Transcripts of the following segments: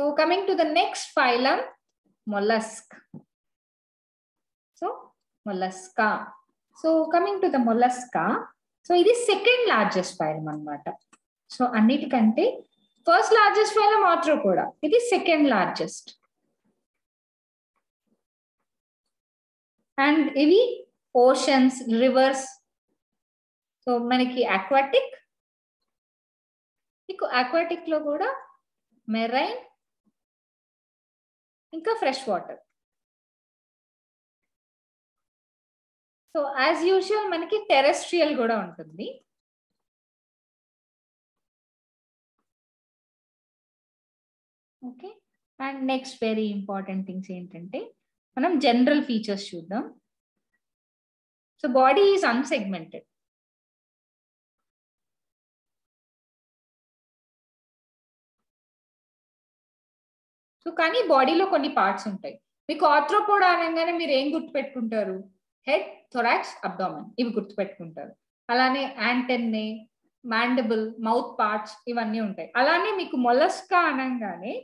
So coming to the next phylum mollusc so Mollusca so coming to the Mollusca so ఇది second largest phylum అన్నమాట. So అన్నిటికంటే first largest phylum కూడా. ఇది second largest and ఇవి oceans rivers so మనకి aquatic మీకు అక్వాటిక్లో కూడా మెరైన్ ఇంకా fresh water so as usual మనకి టెరెస్ట్రియల్ కూడా ఉంటుంది. Okay and next very important things ఏంటంటే మనం జనరల్ ఫీచర్స్ చూద్దాం. So body is unsegmented so కానీ బాడీలో కొన్ని పార్ట్స్ ఉంటాయి. మీకు ఆర్థ్రోపోడ్ అనగానే మీరు ఏం గుర్తుపెట్టుకుంటారు? హెడ్ థొరాక్స్ అబ్డామన్ ఇవి గుర్తుపెట్టుకుంటారు. అలానే యాంటెన్నే మాండబుల్ మౌత్ పార్ట్స్ ఇవన్నీ ఉంటాయి. అలానే మీకు మొలస్కా అనగానే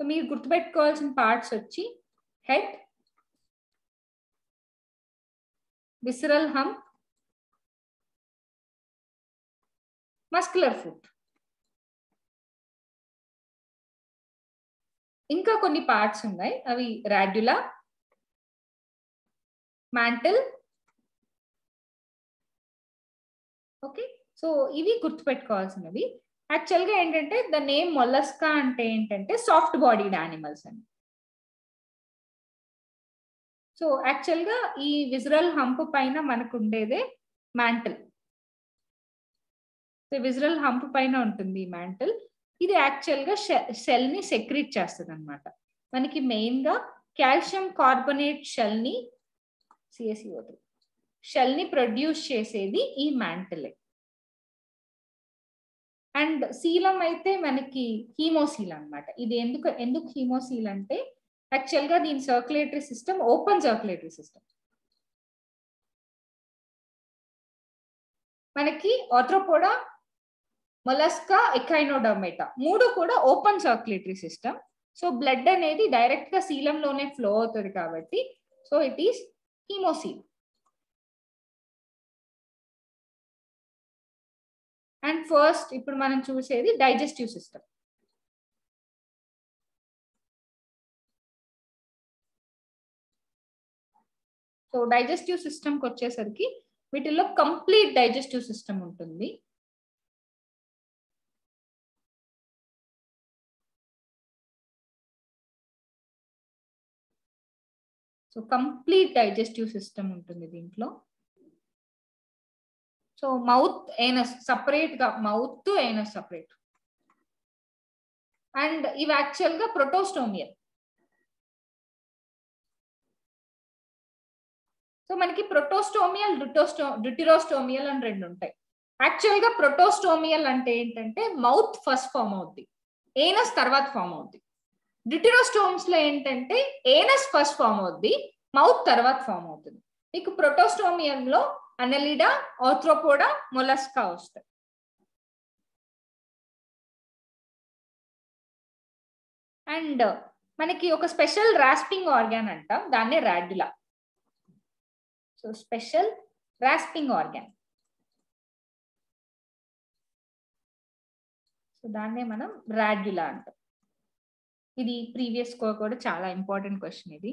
సో మీరు గుర్తుపెట్టుకోవాల్సిన పార్ట్స్ వచ్చి head visceral hump muscular foot ఇంకా కొన్ని పార్ట్స్ ఉన్నాయి. అవి రాడ్యులా మ్యాంటిల్ ఓకే సో ఇవి గుర్తుపెట్టుకోవాల్సినవి. యాక్చువల్గా ఏంటంటే ద నేమ్ మొల్లస్కా అంటే ఏంటంటే సాఫ్ట్ బాడీడ్ యానిమల్స్ అని. సో యాక్చువల్గా ఈ విజరల్ హంప్ పైన మనకు ఉండేదే మ్యాంటిల్ సో విజరల్ హంప్ పైన ఉంటుంది ఈ మ్యాంటిల్ ఇది యాక్చువల్గా సెల్ని సెక్రీట్ చేస్తుంది అనమాట మనకి మెయిన్గా కాల్షియం కార్బొనేట్ షెల్ని సిఎస్ఈఓ షెల్ని ప్రొడ్యూస్ చేసేది ఈ మ్యాంటలే అండ్ శీలం అయితే మనకి హీమోసీల్ అనమాట ఇది ఎందుకు ఎందుకు హీమోసీల్ అంటే యాక్చువల్గా దీని circulatory system open circulatory system మనకి ఆర్థ్రోపోడా మొలస్కా ఎకైనోడర్మేటా మూడు కూడా open circulatory system so blood అనేది డైరెక్ట్గా శీలంలోనే ఫ్లో అవుతుంది కాబట్టి so it is haemocoel and first ఇప్పుడు మనం చూసేది డైజెస్టివ్ సిస్టమ్ సో డైజెస్టివ్ సిస్టమ్కి వచ్చేసరికి వీటిల్లో కంప్లీట్ డైజెస్టివ్ సిస్టమ్ ఉంటుంది. సో కంప్లీట్ డైజెస్టివ్ సిస్టమ్ ఉంటుంది దీంట్లో. సో మౌత్ ఏనస్ సపరేట్గా మౌత్ ఏనస్ సపరేట్ అండ్ ఇవి యాక్చువల్గా ప్రొటోస్టోమియల్ సో మనకి ప్రొటోస్టోమియల్ డుటోస్టో డుటిరోస్టోమియల్ అని రెండు ఉంటాయి. యాక్చువల్గా ప్రొటోస్టోమియల్ అంటే ఏంటంటే మౌత్ ఫస్ట్ ఫామ్ అవుద్ది. ఏనస్ తర్వాత ఫామ్ అవుద్ది. డిటిరోస్టోమ్స్లో ఏంటంటే ఏనస్ ఫస్ట్ ఫామ్ అవుద్ది మౌత్ తర్వాత ఫామ్ అవుతుంది. మీకు ప్రొటోస్టోమియం లో అనలిడా ఆర్థ్రోపోడా మొలస్కా వస్తాయి. అండ్ మనకి ఒక స్పెషల్ రాస్పింగ్ ఆర్గాన్ అంటాం దాన్నే radula. So special rasping organ so దాన్నే మనం రాడ్యులా అంటాం. ఇది ప్రీవియస్ కూడా చాలా ఇంపార్టెంట్ క్వశ్చన్ ఇది.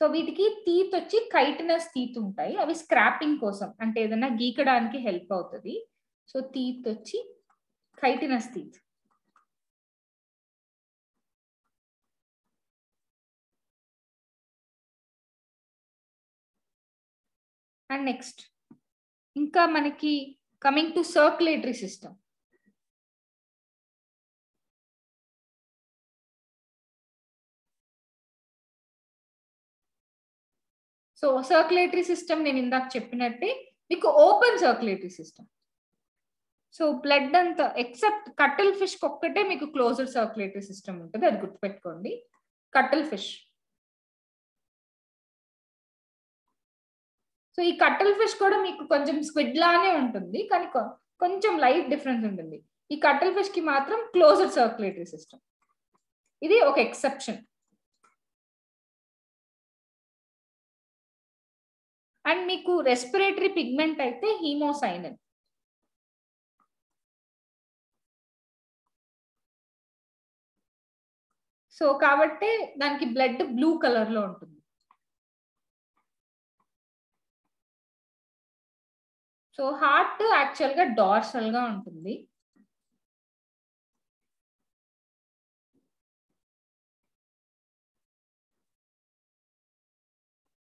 సో వీటికి తీత్ వచ్చి కైటనస్ తీత్ ఉంటాయి. అవి స్క్రాపింగ్ కోసం అంటే ఏదైనా గీకడానికి హెల్ప్ అవుతుంది. సో తీత్ వచ్చి కైటనస్ తీత్ అండ్ నెక్స్ట్ ఇంకా మనకి coming to circulatory system. So circulatory system నేను ఇందాక చెప్పినట్టే మీకు open circulatory system so blood అంతా ఎక్సెప్ట్ కట్టల్ ఫిష్ ఒక్కటే మీకు క్లోజ్డ్ సర్క్యులేటరీ సిస్టమ్ ఉంటుంది అది గుర్తుపెట్టుకోండి. కట్టల్ ఫిష్ సో ఈ కట్టల్ ఫిష్ కూడా మీకు కొంచెం స్క్విడ్ లానే ఉంటుంది కానీ కొంచెం లైట్ డిఫరెన్స్ ఉంటుంది. ఈ కట్టల్ ఫిష్కి మాత్రం క్లోజ్డ్ సర్క్యులేటరీ సిస్టమ్ ఇది ఒక ఎక్సెప్షన్ అండ్ మీకు రెస్పిరేటరీ పిగ్మెంట్ అయితే హీమోసైనన్ సో కాబట్టి దానికి బ్లడ్ బ్లూ కలర్లో ఉంటుంది. సో హార్ట్ యాక్చువల్గా డార్సల్గా ఉంటుంది.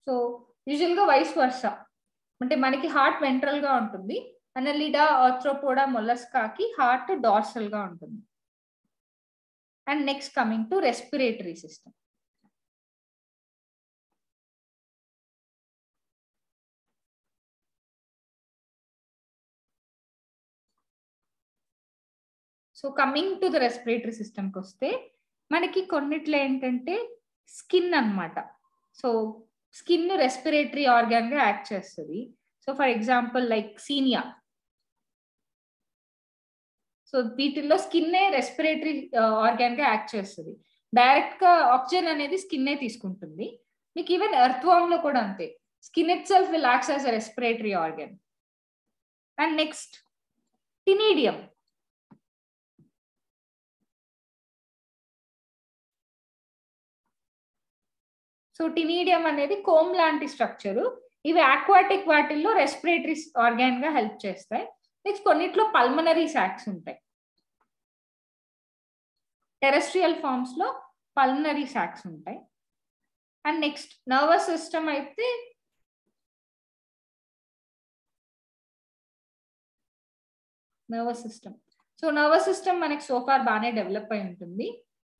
సో యూజువల్గా వైస్ వర్ష అంటే మనకి హార్ట్ వెంట్రల్గా ఉంటుంది. అనలిడా ఆర్థ్రోపోడా మొలస్కాకి హార్ట్ డార్సల్గా ఉంటుంది. And next coming to respiratory system so coming to the respiratory సిస్టమ్కి వస్తే మనకి కొన్నిట్లో ఏంటంటే స్కిన్ అన్నమాట. సో స్కిన్ రెస్పిరేటరీ ఆర్గాన్గా యాక్ట్ చేస్తుంది. సో ఫర్ ఎగ్జాంపుల్ లైక్ సీనియా సో వీటిల్లో స్కిన్నే రెస్పిరేటరీ ఆర్గాన్ uh, గా యాక్ట్ చేస్తుంది. డైరెక్ట్గా ఆక్సిజన్ అనేది స్కిన్నే తీసుకుంటుంది. మీకు ఈవెన్ ఎర్త్ వామ్లో కూడా అంతే. Skin itself will acts as respiratory organ and next ctenidium so ctenidium అనేది కోమ్ లాంటి స్ట్రక్చర్ ఇవి ఆక్వాటిక్ వాటిల్లో రెస్పిరేటరీ ఆర్గాన్గా హెల్ప్ చేస్తాయి. నెక్స్ట్ కొన్నిట్లో పల్మనరీ సాక్స్ ఉంటాయి. టెరెస్ట్రియల్ ఫార్మ్స్లో పల్మనరీ సాక్స్ ఉంటాయి. అండ్ నెక్స్ట్ నర్వస్ సిస్టమ్ అయితే nervous system so nervous system మనకి సోఫార్ బాగానే డెవలప్ అయి ఉంటుంది.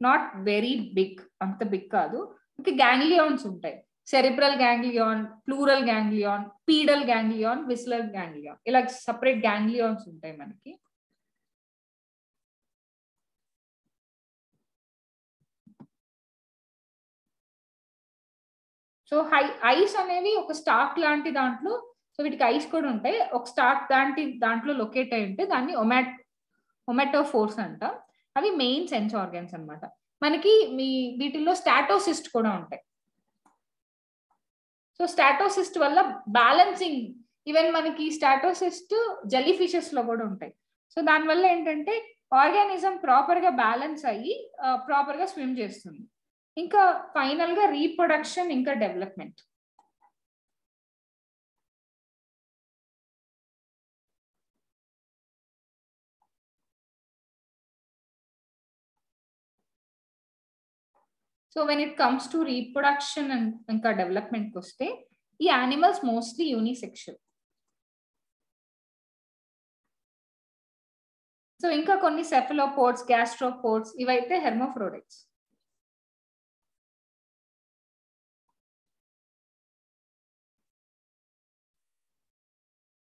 నాట్ వెరీ బిగ్ అంత బిగ్ కాదు. ఇంకా గ్యాంగ్లియాన్స్ ఉంటాయి. Cerebral ganglion pleural ganglion pedal ganglion visceral ganglion ఇలా సపరేట్ గ్యాంగ్లియాన్స్ ఉంటాయి మనకి. సో హై ఐస్ అనేవి ఒక స్టాక్ లాంటి దాంట్లో సో వీటికి ఐస్ కూడా ఉంటాయి. ఒక స్టాక్ దాంటి దాంట్లో లొకేట్ అయి ఉంటే దాన్ని ఒమాట్ ఒమాటో ఫోర్స్ అంట. అవి మెయిన్ సెన్స్ ఆర్గాన్స్ అనమాట మనకి మీ వీటిల్లో స్టాటోసిస్ట్ కూడా ఉంటాయి. సో స్టాటోసిస్ట్ వల్ల బ్యాలెన్సింగ్ ఈవెన్ మనకి స్టాటోసిస్ట్ జెల్లీ ఫిషెస్లో కూడా ఉంటాయి. సో దానివల్ల ఏంటంటే ఆర్గానిజం ప్రాపర్గా బ్యాలెన్స్ అయ్యి ప్రాపర్గా స్విమ్ చేస్తుంది. ఇంకా ఫైనల్గా రీప్రొడక్షన్ ఇంకా development. So when it comes to reproduction and ఇంకా డెవలప్మెంట్కి వస్తే ఈ యానిమల్స్ మోస్ట్లీ యూనిసెక్షువల్ సో ఇంకా కొన్ని సెఫలోపోర్ట్స్ గ్యాస్ట్రోపోర్ట్స్ ఇవైతే హెర్మోఫ్రోడైట్స్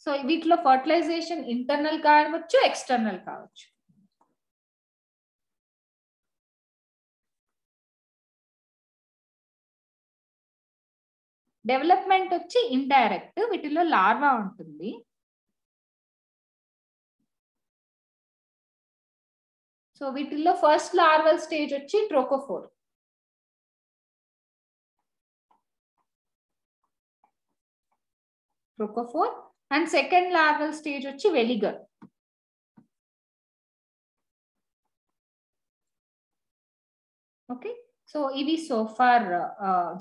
సో వీటిలో ఫర్టిలైజేషన్ ఇంటర్నల్ కావచ్చు ఎక్స్టర్నల్ కావచ్చు. డెవలప్మెంట్ వచ్చి ఇండైరెక్ట్ వీటిలో లార్వా ఉంటుంది. సో వీటిల్లో ఫస్ట్ లార్వల్ స్టేజ్ వచ్చి trochophore. Trochophore. And second larval stage వచ్చి వెలిగర్. ఓకే? సో ఇవి so far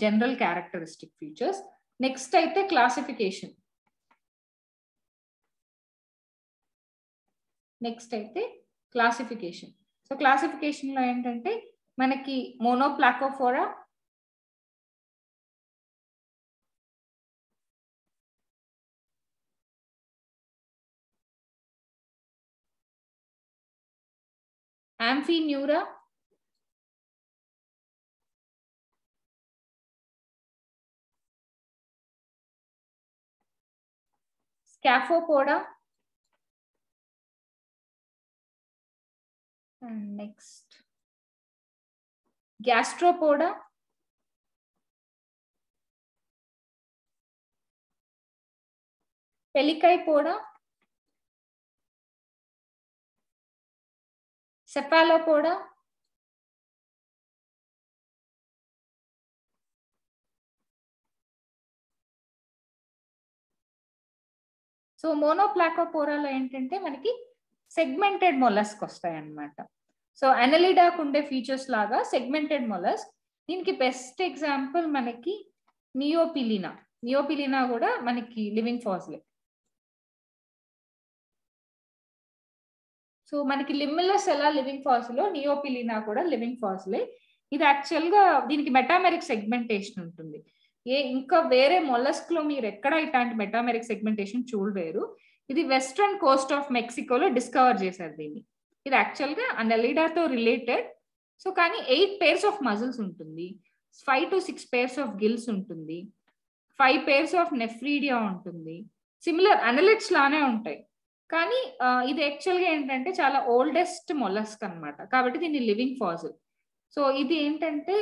general characteristic features next అయితే క్లాసిఫికేషన్ నెక్స్ట్ అయితే క్లాసిఫికేషన్ సో క్లాసిఫికేషన్లో ఏంటంటే మనకి Monoplacophora Amphineura Scaphopoda. And next, gastropoda. Pelicypoda. Cephalopoda. So మోనోప్లాకోపోరాలో ఏంటంటే మనకి సెగ్మెంటెడ్ మొలస్క్ వస్తాయి అన్నమాట సో అనలిడాకు ఉండే ఫీచర్స్ లాగా సెగ్మెంటెడ్ మొలస్క్. దీనికి బెస్ట్ ఎగ్జాంపుల్ మనకి నియోపిలినా. నియోపిలినా కూడా మనకి లివింగ్ ఫాస్లే సో మనకి లిమ్మిలస్ ఎలా లివింగ్ ఫాసిలో నియోపిలినా కూడా లివింగ్ ఫాసిలే ఇది యాక్చువల్గా దీనికి మెటామెరిక్ సెగ్మెంటేషన్ ఉంటుంది. ఏ ఇంకా వేరే మొలస్క్లో మీరు ఎక్కడ ఇట్లాంటి మెటామెరిక్ సెగ్మెంటేషన్ చూడలేరు. ఇది వెస్ట్రన్ కోస్ట్ ఆఫ్ మెక్సికోలో డిస్కవర్ చేశారు దీన్ని. ఇది యాక్చువల్గా అనలిడాతో రిలేటెడ్. సో కానీ ఎయిట్ పేర్స్ ఆఫ్ మజిల్స్ ఉంటుంది. Five to six pairs of gills ఉంటుంది. ఫైవ్ పేర్స్ ఆఫ్ నెఫ్రీడియా ఉంటుంది. సిమిలర్ అనలిట్స్ లానే ఉంటాయి. కానీ ఇది యాక్చువల్గా ఏంటంటే చాలా ఓల్డెస్ట్ మొలస్క్ అనమాట కాబట్టి దీన్ని లివింగ్ ఫాజిల్ సో ఇది ఏంటంటే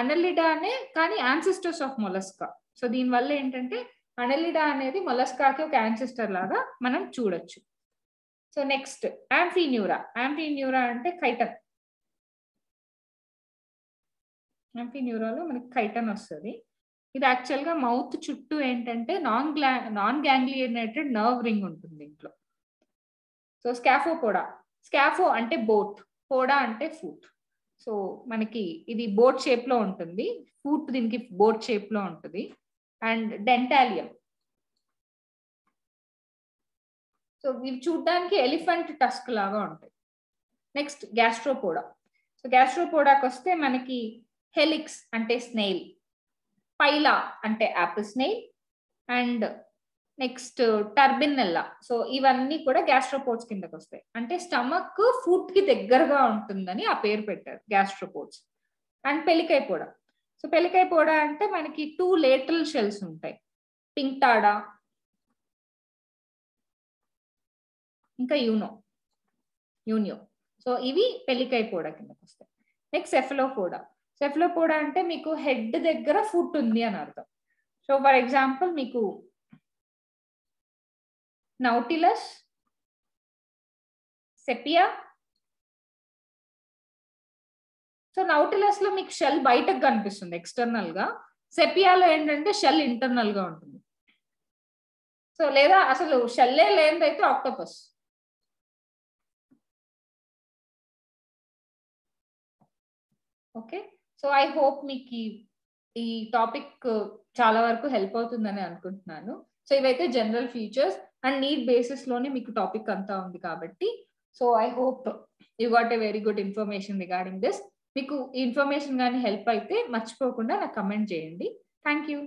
అనలిడానే కానీ యాన్సిస్టర్స్ ఆఫ్ మొలస్కా సో దీనివల్ల ఏంటంటే అనలిడా అనేది మొలస్కాకి ఒక యాన్సిస్టర్ లాగా మనం చూడొచ్చు. సో నెక్స్ట్ యాంఫీన్యూరా యాంఫీన్యూరా అంటే కైటన్ యాంఫీన్యూరాలో మనకి కైటన్ వస్తుంది. ఇది యాక్చువల్గా మౌత్ చుట్టూ ఏంటంటే నాన్ గ్లా నాన్ గ్యాంగ్లియనేటెడ్ నర్వ్ రింగ్ ఉంటుంది ఇంట్లో సో స్కాఫో పోడా స్కాఫో అంటే బోట్ పోడా అంటే ఫుట్ సో మనకి ఇది బోట్ షేప్లో ఉంటుంది. ఫూట్ దీనికి బోట్ షేప్లో ఉంటుంది. అండ్ డెంటాలియం. సో ఇవి చూడడానికి ఎలిఫెంట్ టస్క్ లాగా ఉంటాయి. Next Gastropoda. సో గ్యాస్ట్రోపోడాకి వస్తే మనకి హెలిక్స్ అంటే స్నేల్ పైలా అంటే apple snail and next Turbinella. So ఇవన్నీ కూడా గ్యాస్ట్రోపోర్ట్స్ కిందకి వస్తాయి అంటే స్టమక్ ఫుడ్కి దగ్గరగా ఉంటుందని ఆ పేరు పెట్టారు గ్యాస్ట్రోపోర్ట్స్. అండ్ పెలికాయ పోడ సో పెలికాయ పోడ అంటే మనకి టూ లేటరల్ షెల్స్ ఉంటాయి. పింక్ టాడా ఇంకా యూనో యూనియో. సో ఇవి పెలికాయ పోడ కిందకి వస్తాయి నెక్స్ట్ సెఫలోపోడా. సెఫలోపోడా అంటే మీకు హెడ్ దగ్గర ఫుట్ ఉంది అని అర్థం. సో ఫర్ ఎగ్జాంపుల్ మీకు నౌటిలస్ సెపియా సో నౌటిలస్లో మీకు షెల్ బయటకు కనిపిస్తుంది ఎక్స్టర్నల్గా సెపియాలో ఏంటంటే షెల్ ఇంటర్నల్గా ఉంటుంది. సో లేదా అసలు షెల్లే లేనిదైతే octopus okay so I hope మీకు ఈ టాపిక్ uh, చాలా వరకు హెల్ప్ అవుతుందని అనుకుంటున్నాను. సో ఇవైతే జనరల్ ఫీచర్స్ అండ్ నీట్ బేసిస్లోనే మీకు టాపిక్ అంతా ఉంది కాబట్టి. So I hope you got a very good information regarding this మీకు ఈ ఇన్ఫర్మేషన్ కానీ హెల్ప్ అయితే మర్చిపోకుండా నాకు కమెంట్ చేయండి. Thank you